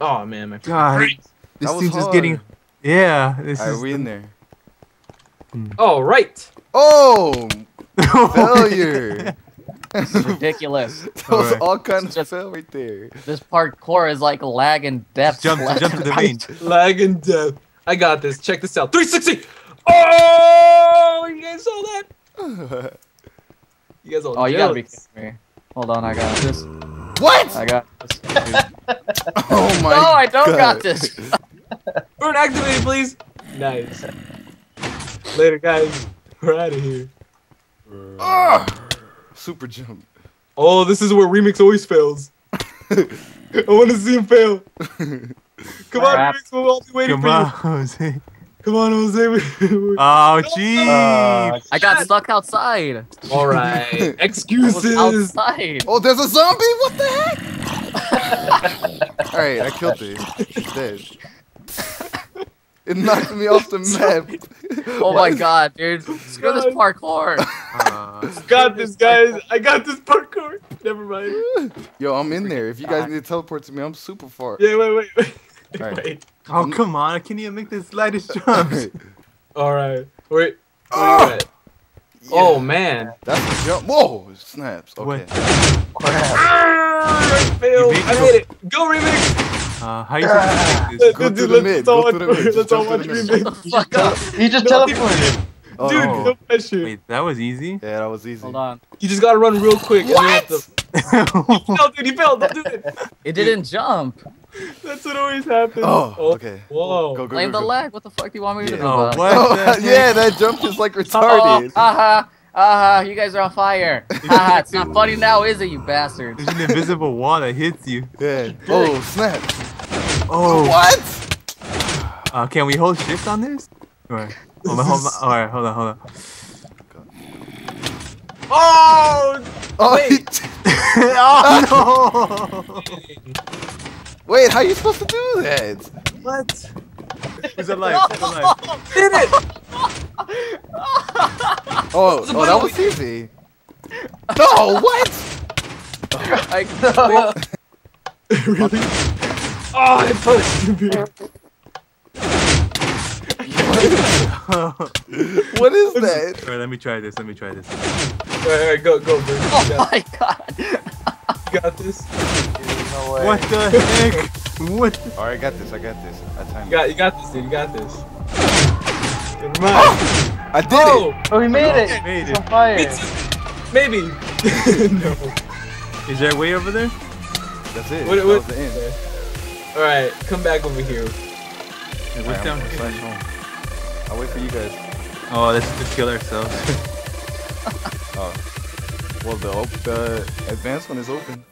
Oh man, my God, Right. this That was just getting. Yeah, this Alright, is. we in there. Hmm. All right. Oh, failure. Ridiculous. that was Alright. all kinds of Just- fail right there. This parkour is like lag and depth. jump, lag jump to the and main. Lag and death. I got this. Check this out. 360. Oh, you guys saw that? You guys all Oh, you gotta be kidding me. Hold on, I got this. What? I got this. Oh my no, I don't God. got this. Burn activated, please. Nice. Later, guys. We're out of here. Ah! Super jump. Oh, this is where Remix always fails. I want to see him fail. Come on, Remix. We're all be waiting Come for on, you. Jose. Come on, Jose. Oh, jeez. Uh, I got stuck outside. all right. I was Excuses. outside. Oh, there's a zombie. What the heck? All right, I killed it. It's dead. It knocked me off the map. Oh my god, dude. Screw this parkour. Uh, Got this, guys. I got this parkour. Never mind. Yo, I'm in there. If you guys need to teleport to me, I'm super far. Yeah, wait, wait, wait. All right. Wait. oh, come on. I can't even make the slightest jump. Alright. All right. Wait. Where Ah! you at? Oh man. That's a jump. Whoa, snaps. Okay. What? Ah, I failed. Made I it. made it. Go remix. Uh, how you supposed to make this? Go dude, to the let's mid, all go to the mid, just Let's all watch to the mid. remix. Fuck up. he just No, teleported. Oh, Dude, no. no pressure. Wait, that was easy. Yeah, that was easy. Hold on. You just gotta run real quick. and then you have What? to- No, dude, he failed. Don't do it. It didn't jump. That's what always happens. Oh, okay. Whoa. Go, go, Blame go, the go. lag. What the fuck do you want me to Yeah. do? Oh, what? Oh, yeah, that jump is like retarded. Oh, retarded. haha, haha, you guys are on fire. Haha, it's not funny now, is it, you bastards? There's an invisible wall that hits you. Yeah. Oh, snap. Oh. What? Uh, can we hold shift on this? Alright. Hold on, hold on. Alright, hold on, hold on. Oh! Oh, Wait. oh no! Wait, how are you supposed to do that? What? Who's alive? Who's alive? Did it! Oh, oh, that was easy. No, what? I, really? Oh, I pushed me. What is that? Alright, let me try this. Let me try this. Alright, alright, go, go, bro. Oh my god. you got this. No way. What the heck? What? All right, I got this. I got this. I You timed got, you got this, dude. You got this. Never mind. it. I did Oh, it. Oh, he made it. Made He's it. on fire. it's maybe. no. Is there a way over there? That's it. What, that what? was the end. All right, come back over here. Like, Alright, what's I'm down gonna here? slash home. I'll wait for you guys. Oh, let's just kill ourselves. Oh. Well, the op- the advanced one is open.